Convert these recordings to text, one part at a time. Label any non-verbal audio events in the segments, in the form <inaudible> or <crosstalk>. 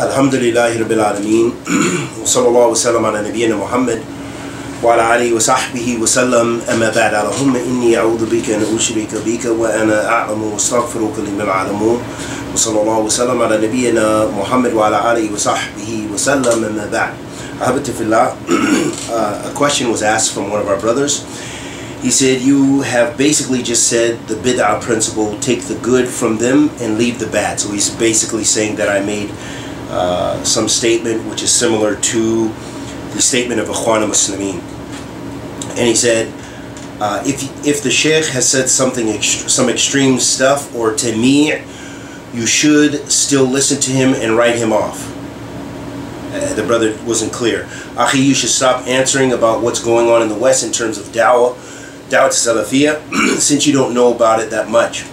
الحمد لله رب العالمين وصلى الله وسلم على نبينا محمد وعلى آله وصحبه وسلم أما بعد اللهم إني أعوذ بك أن أشرك بك وأنا أعلم واستغفرك لمن أعلم وصلى الله وسلم على نبينا محمد وعلى آله وصحبه وسلم أما بعد أحبت في الله uh, a question was asked from one of our brothers he said you have basically just said the bid'ah principle take the good from them and leave the bad so he's basically saying that I made uh, some statement which is similar to the statement of Ikhwan Muslimin and he said, uh, if if the sheikh has said something ext some extreme stuff or to me, you should still listen to him and write him off. Uh, the brother wasn't clear. Akhi, you should stop answering about what's going on in the West in terms of dawah, dawah to Salafiyah, <clears throat> since you don't know about it that much.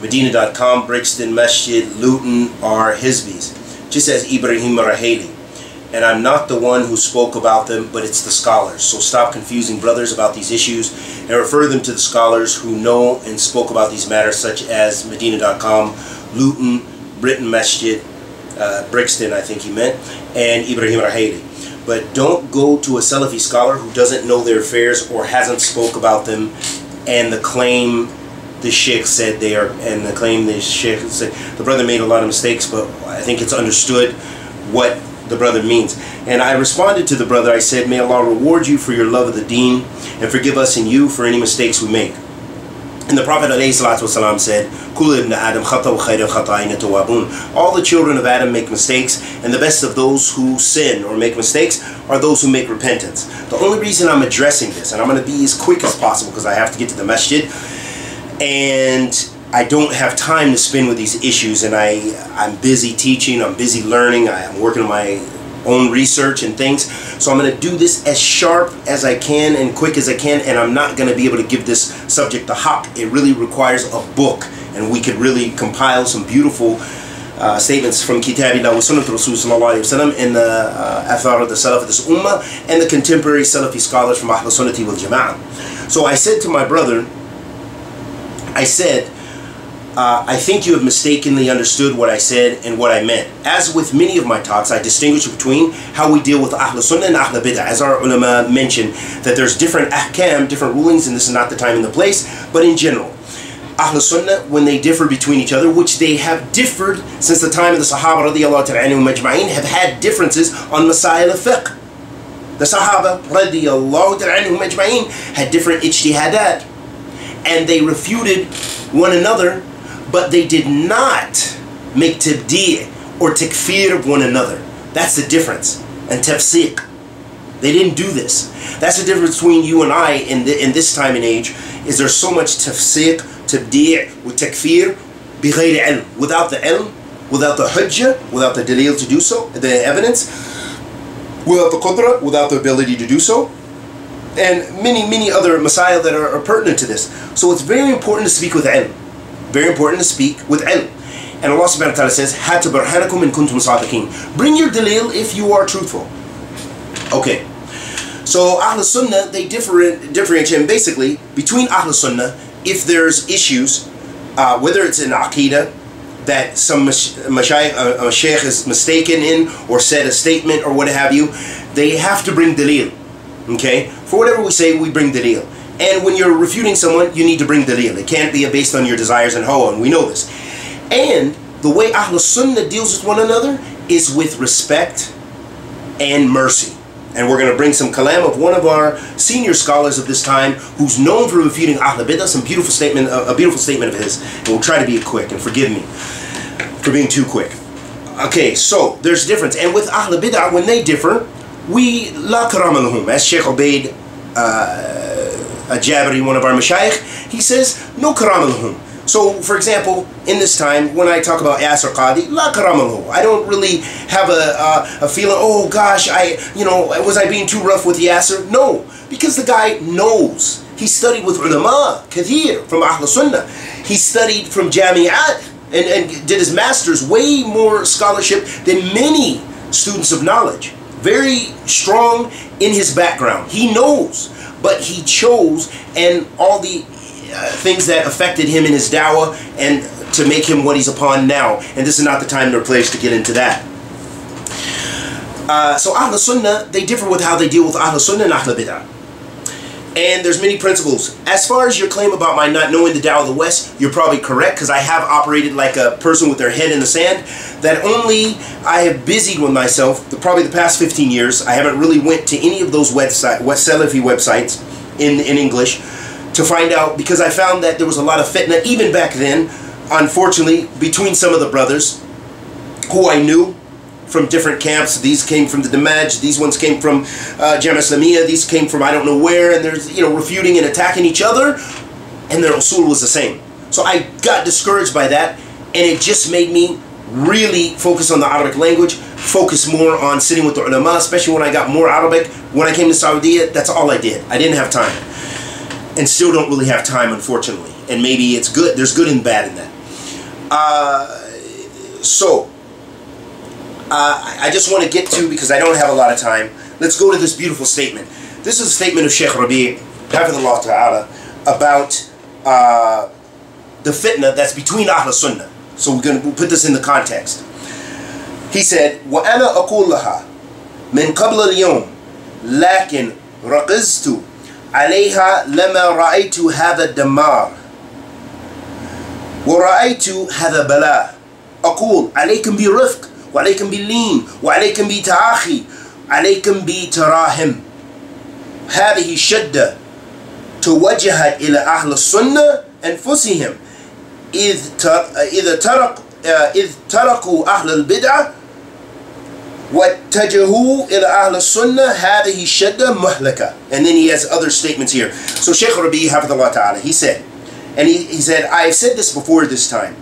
Medina.com, Brixton, Masjid, Luton are Hizbis. Just as Ibrahim Ruhaili and I'm not the one who spoke about them, but it's the scholars. So stop confusing brothers about these issues and refer them to the scholars who know and spoke about these matters, such as Medina.com, Luton, Britain Masjid, uh, Brixton, I think he meant, and Ibrahim Ruhaili. But don't go to a Salafi scholar who doesn't know their affairs or hasn't spoke about them and the claim the sheikh said they are, and the claim the sheikh said, the brother made a lot of mistakes, but I think it's understood what the brother means. And I responded to the brother, I said, May Allah reward you for your love of the deen and forgive us and you for any mistakes we make. And the Prophet ﷺ said, All the children of Adam make mistakes, and the best of those who sin or make mistakes are those who make repentance. The only reason I'm addressing this, and I'm going to be as quick as possible because I have to get to the masjid, and I don't have time to spend with these issues and I, I'm busy teaching, I'm busy learning, I'm working on my own research and things. So I'm going to do this as sharp as I can and quick as I can and I'm not going to be able to give this subject a hop. It really requires a book and we could really compile some beautiful uh, statements from Kitabillah wa Sunnat Rasul Sallallahu Wasallam and the uh, Athar of the Salaf of this Ummah and the contemporary Salafi scholars from Ahl Sunnati wal Jama'ah. So I said to my brother, I said, uh, I think you have mistakenly understood what I said and what I meant. As with many of my talks, I distinguish between how we deal with Ahl Sunnah and Ahl Bid'ah. As our ulama mentioned, that there's different ahkam, different rulings, and this is not the time and the place, but in general. Ahl Sunnah, when they differ between each other, which they have differed since the time of the Sahaba radiallahu majma'in, have had differences on Masail al-Fiqh. The Sahaba radiallahu majma'in had different ijtihadat, and they refuted one another but they did not make tabdi' or takfir of one another. That's the difference. And tafsiq. They didn't do this. That's the difference between you and I in, the, in this time and age, is there's so much tafsiq, tabdi' with takfir, بغير ilm. Without the ilm, without the hujjah, without the dalil to do so, the evidence, without the qudra, without the ability to do so, and many, many other masail that are, are pertinent to this. So it's very important to speak with ilm. Very important to speak with ilm. And Allah subhanahu wa ta'ala says, Hatu burhanakum in kuntum sadiqeen. Bring your dalil if you are truthful. Okay. So Ahl Sunnah, they different, differentiate basically between Ahl Sunnah if there's issues, uh, whether it's in Aqidah, that some mashayikh, uh, a sheikh is mistaken in or said a statement or what have you, they have to bring dalil. Okay? For whatever we say, we bring the dalil. And when you're refuting someone, you need to bring the dalil. It can't be based on your desires and hawa, and we know this. And the way Ahl Sunnah deals with one another is with respect and mercy. And we're going to bring some kalam of one of our senior scholars of this time who's known for refuting Ahl Bidah, some beautiful statement, a beautiful statement of his. And we'll try to be quick, and forgive me for being too quick. Okay, so there's a difference. And with Ahl Bidah, when they differ, we la karam as Sheikh Ubaid uh, al-Jabiri, one of our mashayikh, he says, no karam So, for example, in this time, when I talk about Yasir Qadi, la karam I don't really have a, uh, a feeling, oh gosh, I, you know, was I being too rough with Yasir? No, because the guy knows. He studied with ulama, kathir, from Ahl Sunnah. He studied from Jami'at and, and did his master's, way more scholarship than many students of knowledge. Very strong in his background. He knows but he chose and all the uh, things that affected him in his dawah and to make him what he's upon now. And this is not the time nor place to get into that. Uh, so Ahl Sunnah, they differ with how they deal with Ahl Sunnah and Ahl Bid'ah. And there's many principles. As far as your claim about my not knowing the dawah of the West, you're probably correct because I have operated like a person with their head in the sand. That only I have busied with myself the, probably the past 15 years. I haven't really went to any of those website, West Salafi websites in, in English to find out because I found that there was a lot of fitna even back then, unfortunately, between some of the brothers who I knew from different camps. These came from the Dammaj, these ones came from uh, these came from I don't know where, and there's, you know, refuting and attacking each other, and their usul was the same. So I got discouraged by that, and it just made me really focus on the Arabic language, focus more on sitting with the ulama, especially when I got more Arabic. When I came to Saudi, that's all I did. I didn't have time. And still don't really have time, unfortunately. And maybe it's good. There's good and bad in that. Uh, so, uh, I just want to get to, because I don't have a lot of time, let's go to this beautiful statement. This is a statement of Sheikh Rabi, Hafidullah Ta'ala, about uh, the fitna that's between Ahl Sunnah. So we're going to put this in the context. He said, وَأَنَا أَقُولُ لَهَا مِنْ قَبْلَ الْيَوْمِ لكن رقزت عليها لما رأيت هذا الدمار ورأيت هذا بلاء أقول عليكم برفق وعليكم باللين وعليكم بتعاخي عليكم بتراهم هذه الشدة توجهت إلى أهل السنة أنفسهم إذ إذا ترك إذ تركوا أهل البدعة واتجهوا إلى أهل السنة هذه الشدة مهلكة and then he has other statements here so Sheikh Rabi Hafidullah Ta'ala he said and he, he said I have said this before this time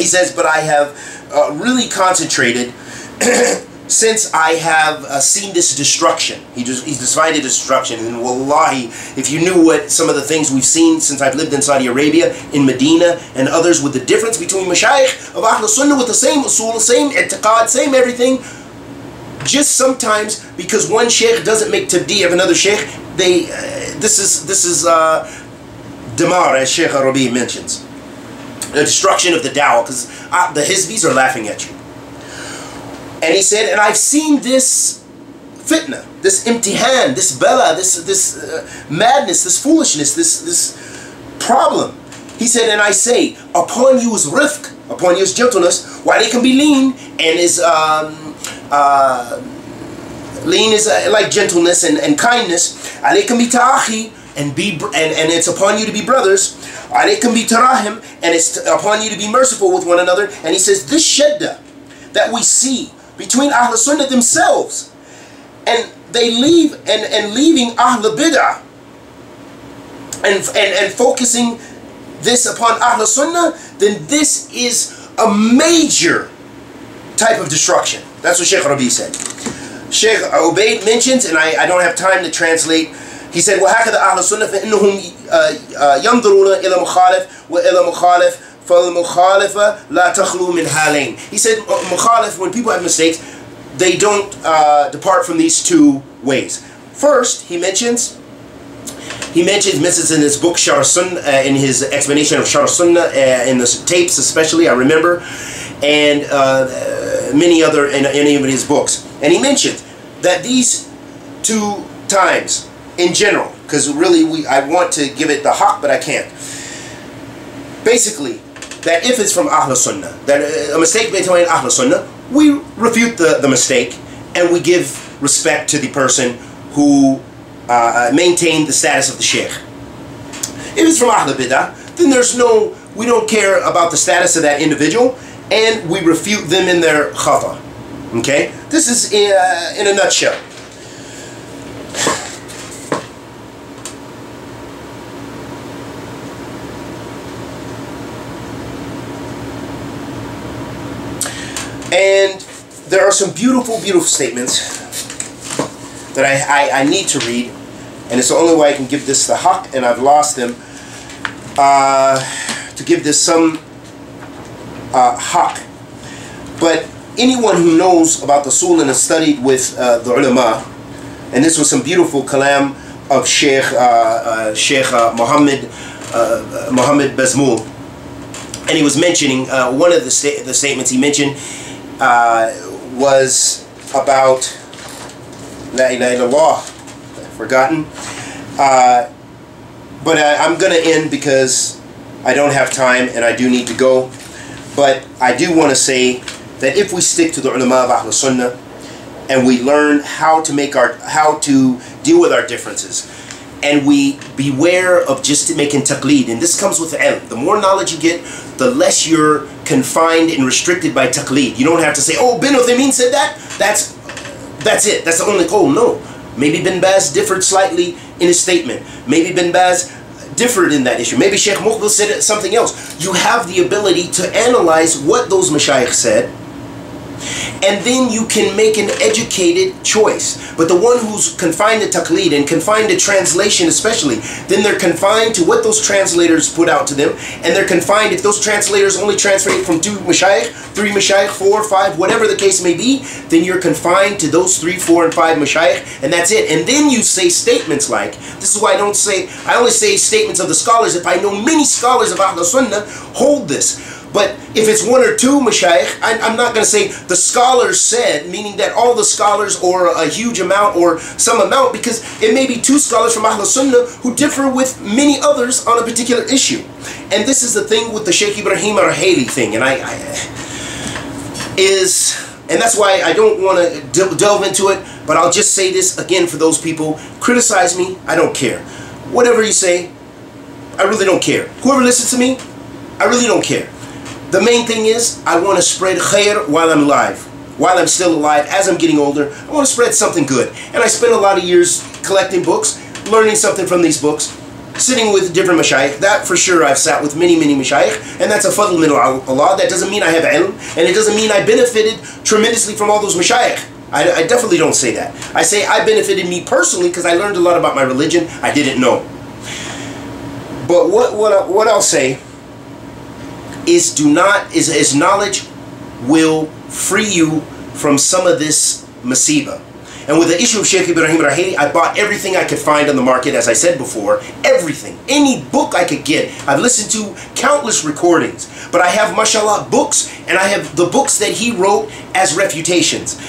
he says but I have uh, really concentrated <clears throat> since I have uh, seen this destruction. He just he's decided destruction. And wallahi, if you knew what some of the things we've seen since I've lived in Saudi Arabia, in Medina, and others with the difference between mashayikh of Ahl Sunnah with the same usul, same i'tiqad, same everything, just sometimes because one sheikh doesn't make tabdi of another sheikh, they uh, this is this is uh, damar as Sheikh Arabi mentions, the destruction of the dawah because uh, the hizbis are laughing at you. And he said, and I've seen this fitna, this imtihan, this bela, this this uh, madness, this foolishness, this this problem. He said, and I say, upon you is rifq, upon you is gentleness, while it can be leen, and is um, uh, leen is uh, like gentleness and, kindness, and kindness. Alaykum bi ta'ahi, and be and, and it's upon you to be brothers. And it's upon you to be merciful with one another. And he says, this shedda that we see between Ahl Sunnah themselves. And they leave and, and leaving Ahl Bid'ah and, and, and focusing this upon Ahl Sunnah, then this is a major type of destruction. That's what Sheikh Rabi said. Sheikh Ubaid mentions, and I, I don't have time to translate, he said, وَهَكَذَا أَهْلُ السُنَّةِ فَإِنَّهُمْ يَنْظُرُونَ إِلَى مُخَالِفٍ وَإِلَى مُخَالِفٍ فَالْمُخَالِفَ لَا تَخْلُو مِنْ حَالَيْنِ He said, mukhalif, when people have mistakes, they don't uh, depart from these two ways. First, he mentions, he mentions, mentions in his book, Sharh Sunnah, uh, in his explanation of Sharh Sunnah, uh, in the tapes especially, I remember, and uh, many other, in any of his books. And he mentioned that these two times, in general, because really we, I want to give it the haq, but I can't. Basically, that if it's from Ahl Sunnah, that a mistake made by Ahl Sunnah, we refute the, the mistake and we give respect to the person who uh, maintained the status of the sheikh. If it's from Ahl Bidah, then there's no, we don't care about the status of that individual and we refute them in their khata. Okay? This is in, uh, in a nutshell. And there are some beautiful, beautiful statements that I, I, I, need to read. And it's the only way I can give this the haq, and I've lost them. Uh, to give this some uh. But anyone who knows about the Sul and has studied with uh, the ulama, and this was some beautiful kalam of Sheikh uh, uh, Sheikh uh, Muhammad uh, Muhammad Bazmul, and he was mentioning uh, one of the sta the statements he mentioned uh, was about La ilaha illallah. Forgotten. Uh, but I, I'm going to end because I don't have time and I do need to go. But I do want to say that if we stick to the ulama of Ahl Sunnah and we learn how to make our how to deal with our differences and we beware of just making taqleed and this comes with ilm the more knowledge you get the less you're confined and restricted by taqleed you don't have to say oh bin Uthaymeen said that. That's that's it. That's the only goal. No. Maybe bin Baz differed slightly in his statement. Maybe bin Baz differed in that issue. Maybe Sheikh Muqbil said something else. You have the ability to analyze what those mashayikh said and then you can make an educated choice. But the one who's confined to taqlid and confined to translation especially, then they're confined to what those translators put out to them, and they're confined, if those translators only translate from two mashayikh, three mashayikh, four, five, whatever the case may be, then you're confined to those three, four, and five mashayikh, and that's it. And then you say statements like, this is why I don't say, I only say statements of the scholars if I know many scholars of Ahl Sunnah hold this. But if it's one or two mashayikh, I, am not going to say the scholars said, meaning that all the scholars or a huge amount or some amount, because it may be two scholars from Ahl Sunnah who differ with many others on a particular issue. And this is the thing with the Sheikh Ibrahim Ar-Ruhaili thing, and I, I is, and that's why I don't want to delve into it, but I'll just say this again for those people, criticize me, I don't care. Whatever you say, I really don't care. Whoever listens to me, I really don't care. The main thing is, I want to spread khair while I'm alive. While I'm still alive, as I'm getting older, I want to spread something good. And I spent a lot of years collecting books, learning something from these books, sitting with different mashayikh. That for sure I've sat with many, many mashayikh, and that's a fadl min Allah. That doesn't mean I have ilm, and it doesn't mean I benefited tremendously from all those mashayikh. I, I definitely don't say that. I say I benefited me personally because I learned a lot about my religion I didn't know. But what, what, what I'll say is do not is, is knowledge will free you from some of this masiba. And with the issue of Sheikh Ibrahim Ar-Ruhaili, I bought everything I could find on the market, as I said before. Everything. Any book I could get. I've listened to countless recordings. But I have, mashallah, books, and I have the books that he wrote as refutations.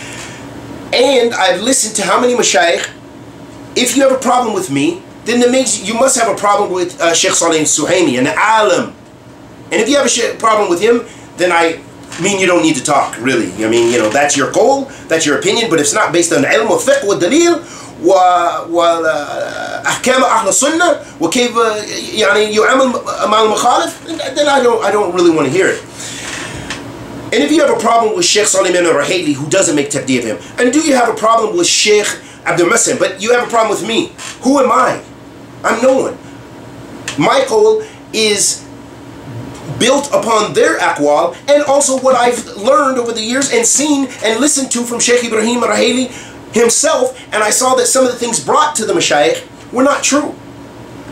And I've listened to how many mashayikh, if you have a problem with me, then that makes you must have a problem with uh, Sheikh Salim Suhaimi, an alim, and if you have a problem with him, then I mean you don't need to talk, really. I mean, you know, that's your goal, that's your opinion, but it's not based on ilm wa fiqh wa dalil وأحكام uh, sunnah wa وكيف يعني يعمل مع المخالف then I don't, I don't really want to hear it. And if you have a problem with Sheikh Suleiman Ar-Ruhaili who doesn't make tabdi of him, and do you have a problem with Sheikh Abdul Muhsin, but you have a problem with me, who am I? I'm no one. My goal is built upon their aqwal and also what I've learned over the years and seen and listened to from Sheikh Ibrahim Ar-Ruhaili himself and I saw that some of the things brought to the mashayikh were not true.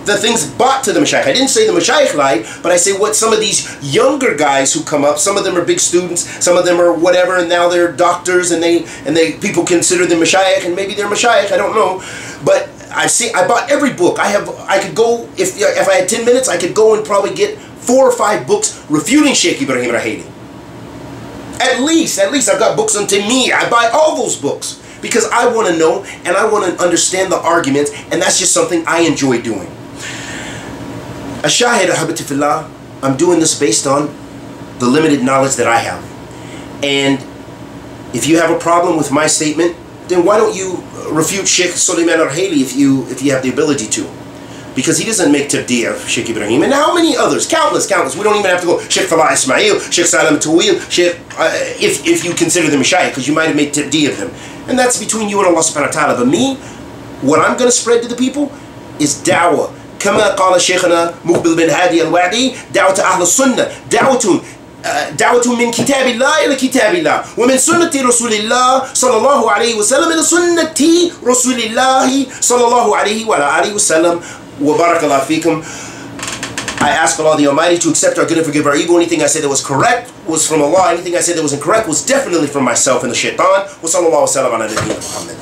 The things brought to the mashayikh. I didn't say the mashayikh lied, but I say what some of these younger guys who come up, some of them are big students, some of them are whatever, and now they're doctors and they and they people consider them mashayikh and maybe they're mashayikh, I don't know. But I see I bought every book. I have I could go if if I had 10 minutes, I could go and probably get four or five books refuting Sheikh Ibrahim Ar-Ruhaili. At least, at least I've got books on me. I buy all those books because I want to know and I want to understand the arguments and that's just something I enjoy doing. Ashahid Ahabatifillah, I'm doing this based on the limited knowledge that I have. And if you have a problem with my statement, then why don't you refute Sheikh Suleiman Ar-Ruhaili if you, if you have the ability to? because he doesn't make tabdiya of Sheikh Ibrahim. And how many others? Countless, countless. We don't even have to go Sheikh Falah Ismail, Sheikh Salam Tawil, Sheikh, uh, if, if you consider them Shaykh, because you might have made tabdiya of them. And that's between you and Allah subhanahu wa ta'ala. But me, what I'm going to spread to the people is da'wah. كما قال شيخنا مقبل بن هادي الوادعي دعوة أهل السنة دعوة دعوة من كتاب الله إلى كتاب الله ومن سنة رسول الله صلى الله عليه وسلم إلى سنة رسول الله صلى الله عليه وعلى آله وسلم wa fikum. I ask Allah the Almighty to accept our good and forgive our evil. Anything I said that was correct was from Allah. Anything I said that was incorrect was definitely from myself and the shaitan. Wa sallallahu wa sallam ala Muhammad.